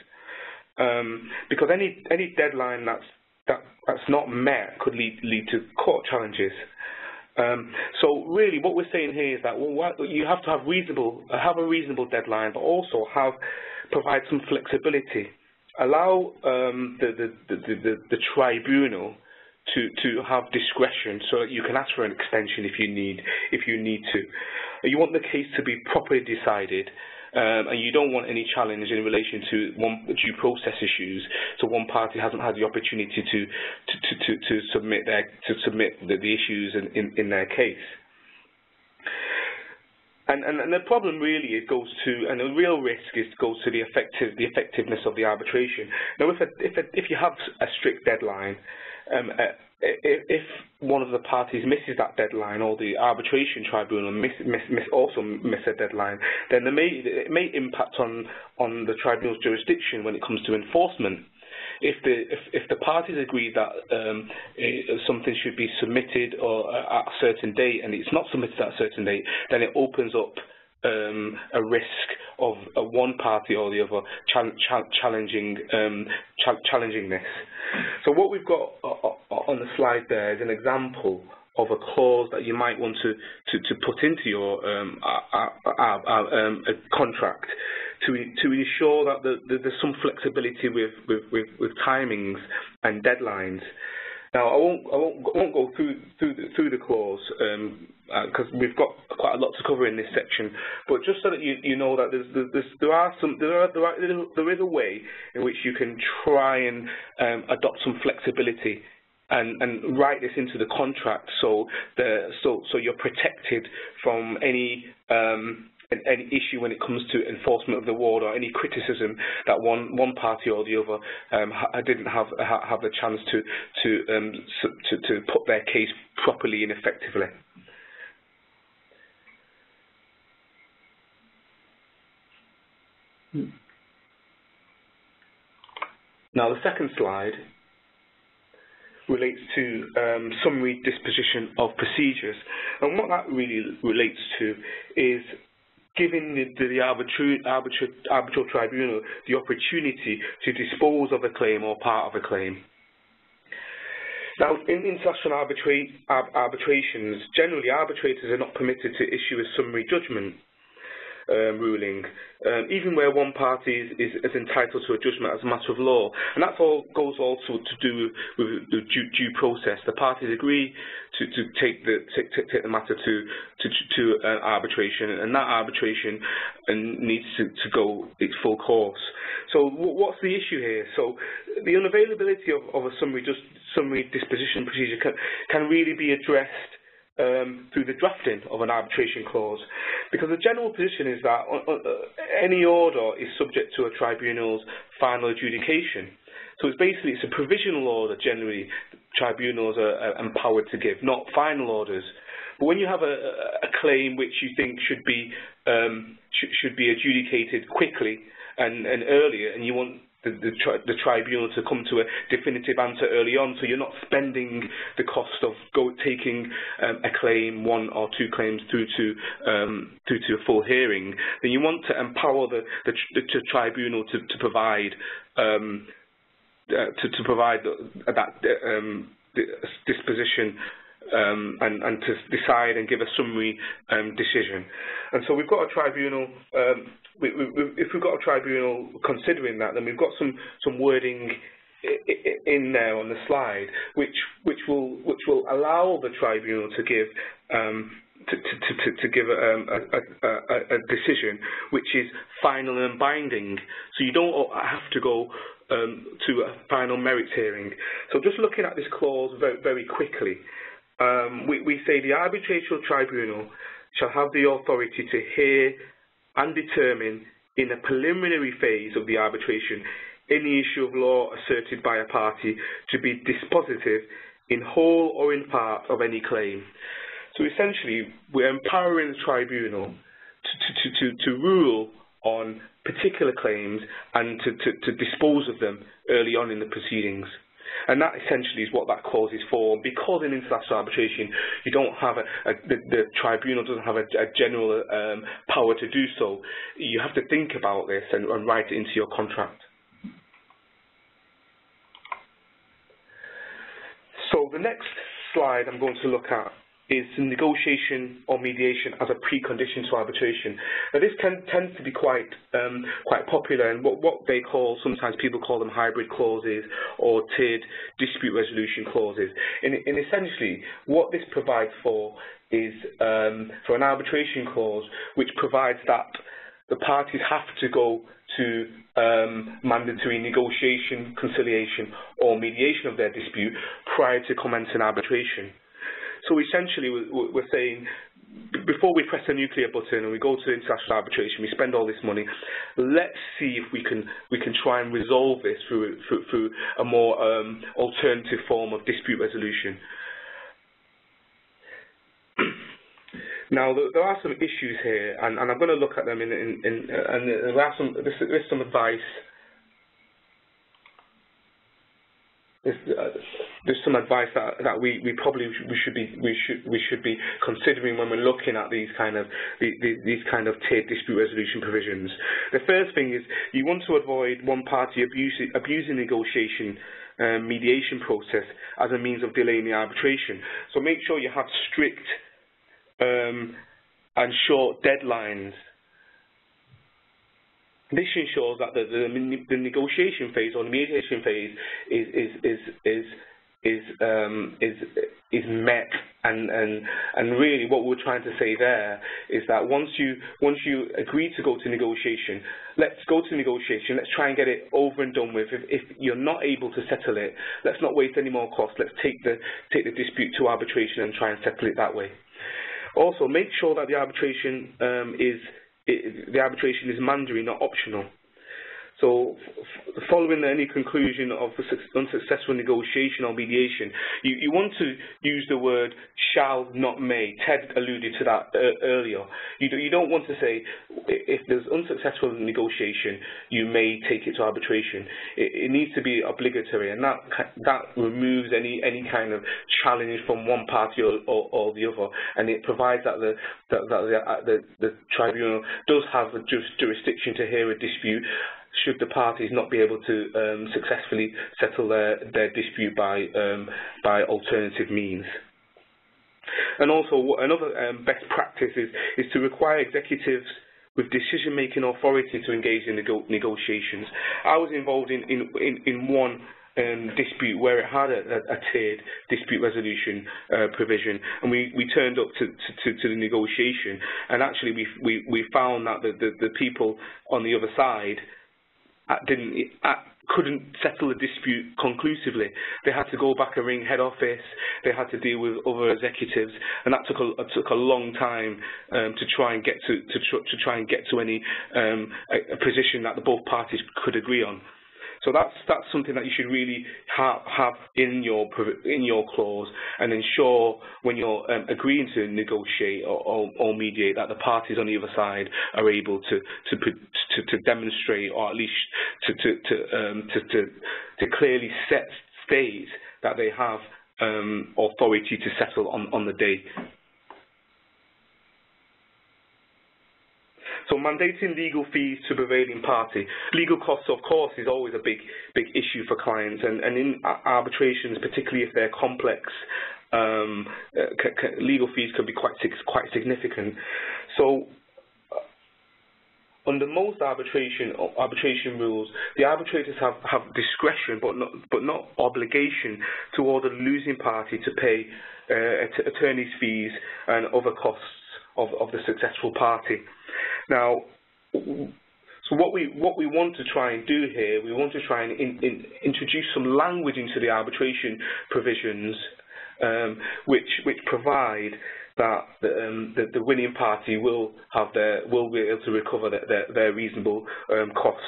Um, because any any deadline that's that, that's not met could lead lead to court challenges. Um, so really, what we're saying here is that well, you have to have reasonable, have a reasonable deadline, but also have provide some flexibility. Allow um, the, the, the, the, the tribunal to, to have discretion so that you can ask for an extension if you need if you need to. You want the case to be properly decided um, and you don't want any challenge in relation to one due process issues. So one party hasn't had the opportunity to to, to, to submit their to submit the, the issues in, in, in their case. And, and, and, the problem really it goes to, and the real risk is goes to the effective the effectiveness of the arbitration. Now, if a, if a, if you have a strict deadline, um, uh, if one of the parties misses that deadline or the arbitration tribunal miss, miss, miss also miss a deadline, then may, it may impact on, on the tribunal's jurisdiction when it comes to enforcement. If the, if, if the parties agree that um, something should be submitted or uh, at a certain date and it's not submitted at a certain date, then it opens up um, a risk of uh, one party or the other challenging um, challenging this. So what we've got uh, uh, on the slide there is an example of a clause that you might want to, to, to put into your um, um, contract to, to ensure that the, the, there's some flexibility with, with, with, with timings and deadlines. Now, I won't, I won't, won't go through, through, the, through the clause because uh, we've got quite a lot to cover in this section, but just so that you, you know that there's, there's, there are some, there, are, there, are, there is a way in which you can try and um, adopt some flexibility and, and write this into the contract so the so so you're protected from any um, any issue when it comes to enforcement of the award or any criticism that one one party or the other um, didn't have have the chance to to, um, to to put their case properly and effectively. Now the second slide relates to um, summary disposition of procedures. And what that really relates to is giving the, the arbitral, arbitral tribunal the opportunity to dispose of a claim or part of a claim. Now, in international arbitra arbitrations, generally arbitrators are not permitted to issue a summary judgment um, ruling, um, even where one party is, is, is, entitled to a judgment as a matter of law. And that all goes also to do with the due, due process. The parties agree to, to take the take, take, the matter to to, to uh, arbitration, and that arbitration uh, needs to, to go its full course. So what's the issue here? So the unavailability of, of a summary just summary disposition procedure can, can really be addressed um, through the drafting of an arbitration clause. Because the general position is that uh, uh, any order is subject to a tribunal's final adjudication. So it's basically it's a provisional order generally tribunals are, are empowered to give, not final orders. But when you have a, a claim which you think should be um, sh should be adjudicated quickly and, and earlier, and you want the, the, tri the, tribunal to come to a definitive answer early on, so you're not spending the cost of go, taking um, a claim, one or two claims through to um, through to a full hearing. Then you want to empower the, the, the tribunal to, to provide um, uh, to, to, provide that um, disposition um, and, and, to decide and give a summary um, decision. And so we've got a tribunal um, we, we, if we've got a tribunal considering that, then we've got some, some wording in there on the slide, which which will which will allow the tribunal to give um, to, to, to, to, give um, a, a, a, a, decision which is final and binding. So you don't have to go um, to a final merits hearing. So just looking at this clause very, very quickly, um, we, we say the arbitral tribunal shall have the authority to hear and determine in a preliminary phase of the arbitration any issue of law asserted by a party to be dispositive in whole or in part of any claim. So essentially, we're empowering the tribunal to, to, to, to rule on particular claims and to, to, to dispose of them early on in the proceedings. And that essentially is what that clause is for. Because in international arbitration, you don't have a, a the, the, tribunal doesn't have a, a general um, power to do so. You have to think about this and, and write it into your contract. So the next slide I'm going to look at is negotiation or mediation as a precondition to arbitration. Now this can, tends to be quite um, quite popular and what, what they call, sometimes people call them hybrid clauses or tiered dispute resolution clauses. And, and essentially what this provides for is um, for an arbitration clause which provides that the parties have to go to um, mandatory negotiation, conciliation or mediation of their dispute prior to commencing arbitration. So essentially, we're saying before we press the nuclear button and we go to international arbitration, we spend all this money. Let's see if we can we can try and resolve this through through, through a more um, alternative form of dispute resolution. now, there are some issues here, and, and I'm going to look at them in, in, in and there are some there's some advice there's, uh, there's some advice that, that we, we probably we should be we should we should be considering when we're looking at these kind of the, the, these kind of tiered dispute resolution provisions. The first thing is you want to avoid one party abusing, abusing negotiation um, mediation process as a means of delaying the arbitration. So make sure you have strict um, and short deadlines this ensures that the, the, the negotiation phase or the mediation phase is is is is is um, is is met and and and really what we're trying to say there is that once you once you agree to go to negotiation, let's go to negotiation. Let's try and get it over and done with. If, if you're not able to settle it, let's not waste any more costs. Let's take the take the dispute to arbitration and try and settle it that way. Also, make sure that the arbitration um, is it, the arbitration is mandatory, not optional. So following any conclusion of unsuccessful negotiation or mediation, you, you want to use the word shall, not may. Ted alluded to that uh, earlier. You, do, you don't want to say if there's unsuccessful negotiation, you may take it to arbitration. It, it needs to be obligatory, and that that removes any any kind of challenge from one party or, or, or the other, and it provides that the that, that the, uh, the, the tribunal does have a jurisdiction to hear a dispute should the parties not be able to um, successfully settle their, their dispute by, um, by alternative means. And also, another um, best practice is, is to require executives with decision-making authority to engage in nego negotiations. I was involved in, in, in, in one um, dispute where it had a, a, a tiered dispute resolution uh, provision, and we, we turned up to, to, to the negotiation, and actually we, we, we found that the, the, the people on the other side didn't couldn't settle the dispute conclusively. They had to go back and ring head office. They had to deal with other executives, and that took a, took a long time um, to try and get to to, tr to try and get to any um, a, a position that the both parties could agree on. So that's that's something that you should really have have in your in your clause and ensure when you're um, agreeing to negotiate or, or, or, mediate that the parties on the other side are able to to to, to demonstrate or at least to to to, um, to, to, to clearly set state that they have um, authority to settle on on the day So mandating legal fees to prevailing party. Legal costs, of course, is always a big, big issue for clients, and, and in arbitrations, particularly if they're complex, um, uh, legal fees can be quite quite significant. So uh, under most arbitration arbitration rules, the arbitrators have, have discretion but not but not obligation to order the losing party to pay uh, attorney's fees and other costs of, of the successful party. Now, so what we what we want to try and do here, we want to try and in, in, introduce some language into the arbitration provisions, um, which which provide that the, um, the, the, winning party will have their will be able to recover their, their, their reasonable um, costs,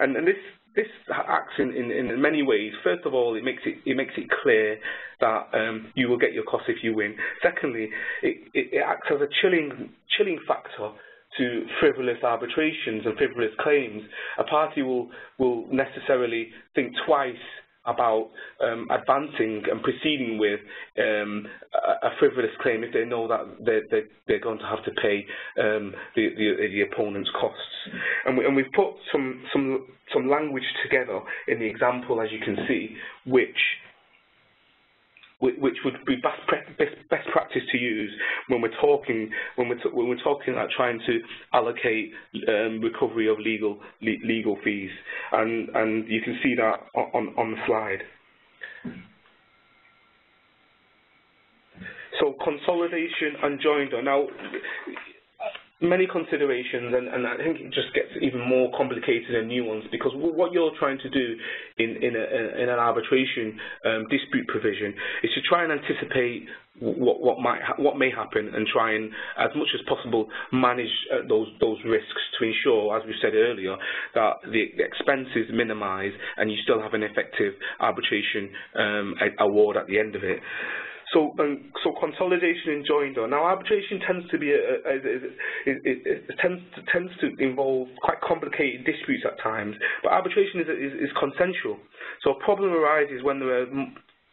and, and this this acts in, in, in, many ways. First of all, it makes it it makes it clear that um, you will get your costs if you win. Secondly, it, it, it acts as a chilling chilling factor to frivolous arbitrations and frivolous claims, a party will, will necessarily think twice about um, advancing and proceeding with um, a, a, frivolous claim if they know that they're, they're, they're going to have to pay um, the, the, the, opponent's costs. And, we, and we've put some, some, some language together in the example, as you can see, which which would be best, best, practice to use when we're talking when we're when we're talking about trying to allocate um, recovery of legal le legal fees, and and you can see that on on the slide. So consolidation and joinder. Now, many considerations, and, and, I think it just gets even more complicated and nuanced because what you're trying to do in, in, a, in an arbitration um, dispute provision is to try and anticipate what, what might what may happen and try and, as much as possible, manage uh, those those risks to ensure, as we said earlier, that the, the expenses minimise and you still have an effective arbitration um, award at the end of it. So, um, so consolidation and joinder. Now, arbitration tends to be a, a, a, it, tends to, tends to involve quite complicated disputes at times, but arbitration is, is, is consensual. So, a problem arises when there are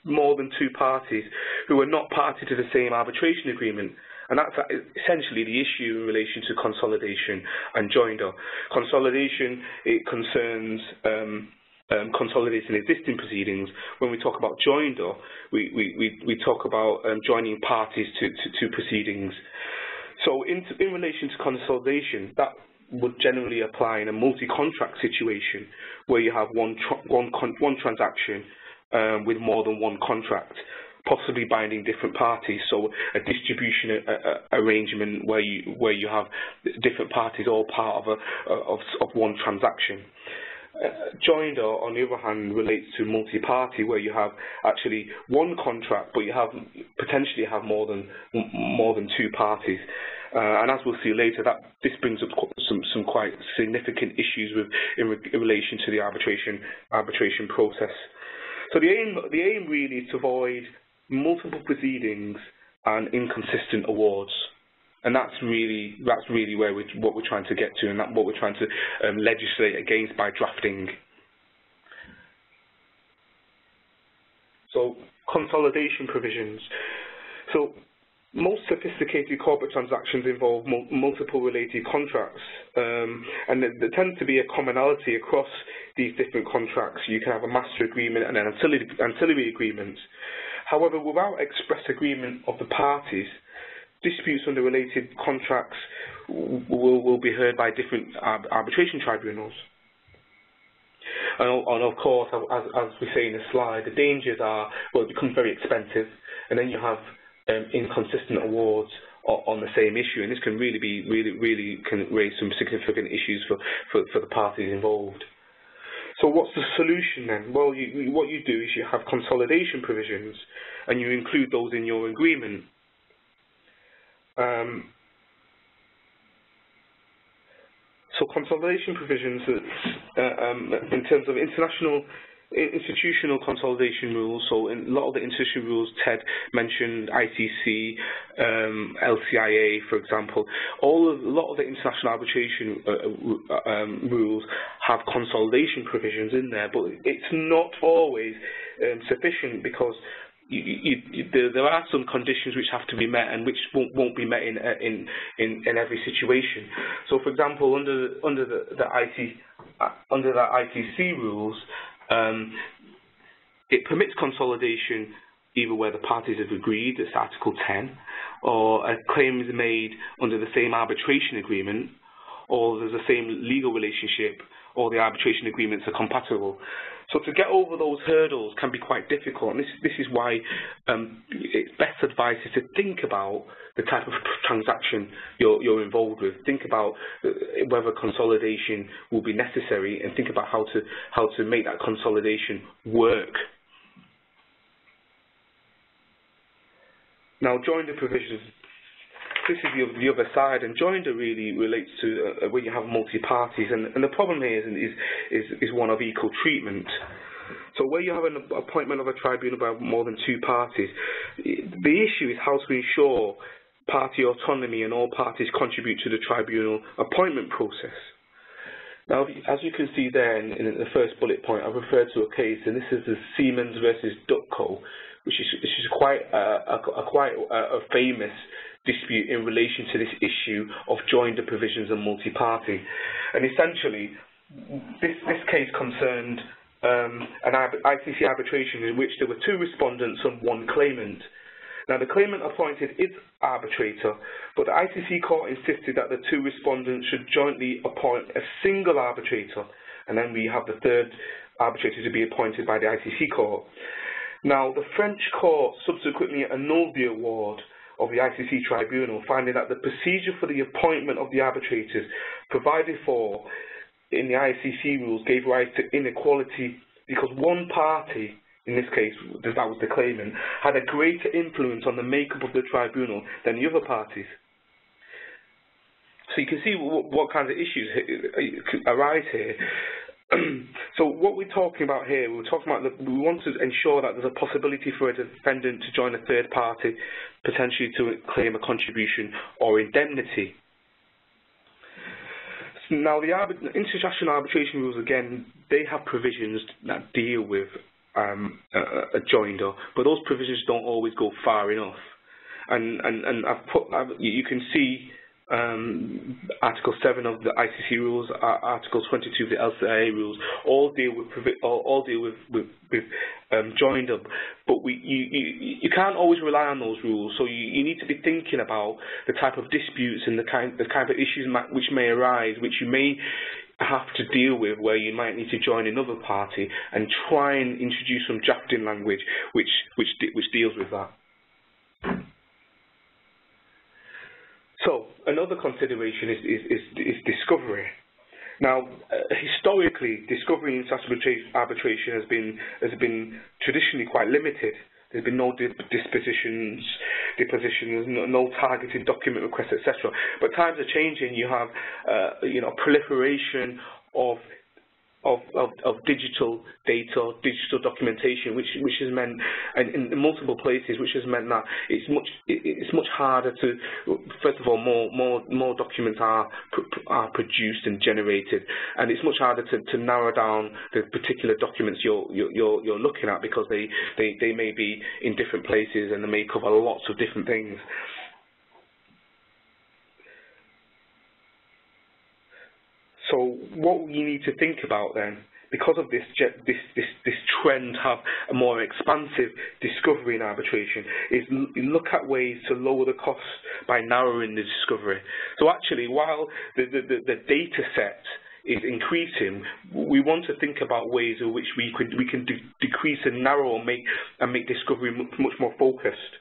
more than two parties who are not party to the same arbitration agreement. And that's essentially the issue in relation to consolidation and joinder. Consolidation, it concerns um, um, consolidating existing proceedings. When we talk about joinder, we, we, we, we talk about um, joining parties to, to, to proceedings. So in, in relation to consolidation, that would generally apply in a multi-contract situation where you have one, tra one, one transaction um, with more than one contract possibly binding different parties. So a distribution a, a, arrangement where you where you have different parties all part of a of, of one transaction. Uh, joinder, on the other hand, relates to multi-party, where you have actually one contract, but you have potentially have more than more than two parties. Uh, and as we'll see later, that this brings up some some quite significant issues with in, re in relation to the arbitration arbitration process. So the aim the aim really is to avoid multiple proceedings and inconsistent awards and that's really that's really where we what we're trying to get to, and that what we're trying to um, legislate against by drafting. So consolidation provisions. So most sophisticated corporate transactions involve mul multiple related contracts, um, and there, there tends to be a commonality across these different contracts. You can have a master agreement and an ancillary, ancillary agreement. However, without express agreement of the parties, disputes under related contracts will, will be heard by different arbitration tribunals. And, of course, as, as, we say in the slide, the dangers are, well, it becomes very expensive, and then you have um, inconsistent awards on the same issue, and this can really be, really, really can raise some significant issues for, for, for the parties involved. So what's the solution then? Well, you, what you do is you have consolidation provisions, and you include those in your agreement. Um, so consolidation provisions uh, um, in terms of international institutional consolidation rules, so in a lot of the institutional rules, Ted mentioned ICC, um, LCIA, for example, all of, a lot of the international arbitration uh, uh, um, rules have consolidation provisions in there, but it's not always um, sufficient because you, you, there, there, are some conditions which have to be met and which won't, won't be met in, uh, in, in, in every situation. So, for example, under under the, the IT uh, under the ICC rules, um, it permits consolidation either where the parties have agreed, it's Article 10, or a claim is made under the same arbitration agreement, or there's the same legal relationship, or the arbitration agreements are compatible. So to get over those hurdles can be quite difficult, and this, this is why um, it's best advice is to think about the type of transaction you're, you're involved with. Think about uh, whether consolidation will be necessary, and think about how to how to make that consolidation work. Now, joinder provisions this is the, the other side, and joinder really relates to uh, when you have multi-parties, and, and, the problem here is, is, is one of equal treatment. So where you have an appointment of a tribunal by more than two parties, the issue is how to ensure party autonomy and all parties contribute to the tribunal appointment process. Now, as you can see there in, in the first bullet point, I've referred to a case, and this is the Siemens versus Dutco, which is, which is quite a, a, a quite a, a famous dispute in relation to this issue of joinder provisions and multi-party. And essentially, this, this case concerned um, an ICC arbitration in which there were two respondents and one claimant. Now, the claimant appointed its arbitrator, but the ICC court insisted that the two respondents should jointly appoint a single arbitrator, and then we have the third arbitrator to be appointed by the ICC court. Now, the French court subsequently annulled the award of the ICC tribunal, finding that the procedure for the appointment of the arbitrators provided for in the ICC rules gave rise to inequality because one party, in this case, that was the claimant, had a greater influence on the makeup of the tribunal than the other parties. So you can see what, what kinds of issues arise here. so what we're talking about here, we're talking about that we want to ensure that there's a possibility for a defendant to join a third party, potentially to claim a contribution or indemnity. Now, the international arbitration rules, again, they have provisions that deal with um, a, a joinder, but those provisions don't always go far enough. And, and, and I've put, I've, you can see um, Article 7 of the ICC rules, uh, Article 22 of the LCIA rules, all deal with all, all deal with, with, with um, joinder. But we, you, you, you can't always rely on those rules, so you, you need to be thinking about the type of disputes and the kind, the kind of issues which may arise, which you may have to deal with where you might need to join another party and try and introduce some drafting language which, which, which deals with that. So another consideration is, is, is, is discovery. Now, uh, historically, discovery in such arbitration has been has been traditionally quite limited. There's been no dispositions, depositions, no, no targeted document requests, etc. But times are changing. You have, uh, you know, proliferation of of, of, of digital data, digital documentation, which which has meant, in multiple places, which has meant that it's much it's much harder to, first of all, more more more documents are are produced and generated, and it's much harder to, to narrow down the particular documents you're you're you're looking at because they they they may be in different places and they may cover lots of different things. So what you need to think about then, because of this, this, this, this trend have a more expansive discovery in arbitration, is look at ways to lower the costs by narrowing the discovery. So actually, while the, the, the, the data set is increasing, we want to think about ways in which we could we can de decrease and narrow and make and make discovery much more focused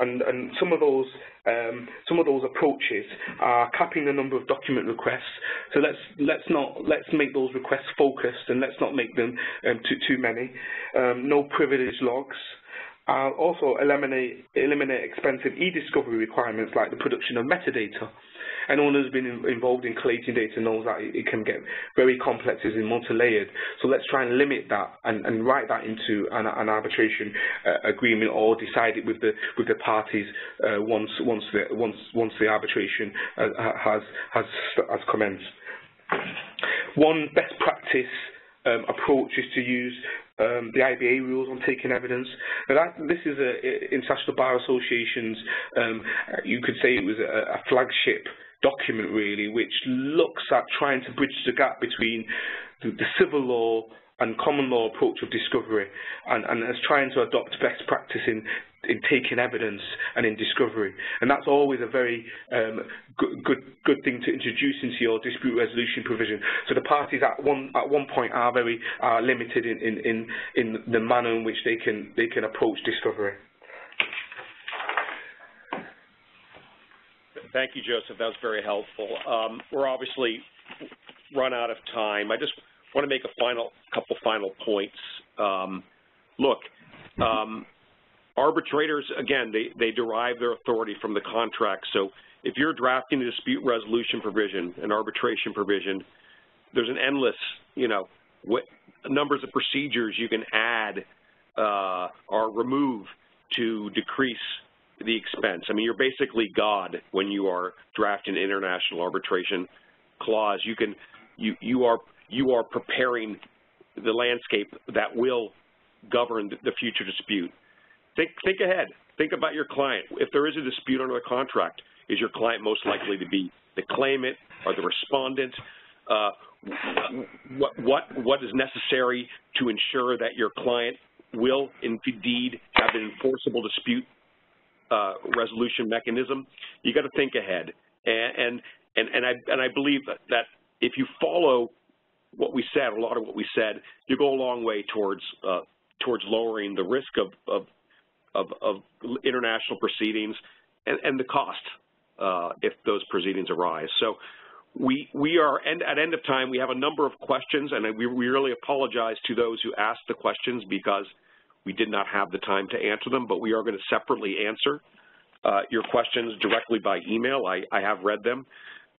and, and some of those um, some of those approaches are capping the number of document requests. So let's let's not let's make those requests focused and let's not make them um, too too many. Um, no privilege logs. Uh, also eliminate eliminate expensive e-discovery requirements like the production of metadata. Anyone who's been involved in collating data knows that it can get very complex, it's in multi-layered. So let's try and limit that and, and write that into an, an arbitration uh, agreement or decide it with the with the parties uh, once once the once once the arbitration uh, has has has commenced. One best practice um, approach is to use um, the IBA rules on taking evidence. Now that, this is a, International Bar Association's, um, you could say it was a, a flagship document really, which looks at trying to bridge the gap between the, the civil law and common law approach of discovery and, and as trying to adopt best practice in, in taking evidence and in discovery. And that's always a very um, good, good, good thing to introduce into your dispute resolution provision. So the parties at one, at one point are very are limited in, in, in, in the manner in which they can, they can approach discovery. Thank you, Joseph. That was very helpful. Um, we're obviously run out of time. I just want to make a final couple final points. Um, look, um, arbitrators, again, they, they derive their authority from the contract. So if you're drafting a dispute resolution provision, an arbitration provision, there's an endless, you know, what numbers of procedures you can add uh, or remove to decrease the expense. I mean, you're basically God when you are drafting international arbitration clause. You can, you, you are, you are preparing the landscape that will govern the future dispute. Think, think ahead. Think about your client. If there is a dispute under the contract, is your client most likely to be the claimant or the respondent? uh, what, what, what is necessary to ensure that your client will indeed have an enforceable dispute uh, resolution mechanism, you got to think ahead. And, and, and, I, and I believe that, that if you follow what we said, a lot of what we said, you go a long way towards, uh, towards lowering the risk of, of, of, of international proceedings and, and the cost uh, if those proceedings arise. So we, we are, and at end of time, we have a number of questions, and we, we really apologize to those who asked the questions because we did not have the time to answer them, but we are going to separately answer uh, your questions directly by email. I, I have read them.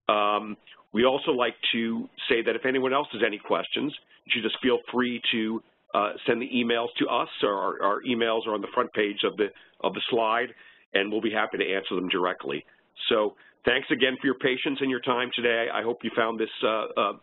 Um, we also like to say that if anyone else has any questions, you just feel free to uh, send the emails to us. Our, our, emails are on the front page of the of the slide, and we'll be happy to answer them directly. So thanks again for your patience and your time today. I hope you found this uh, uh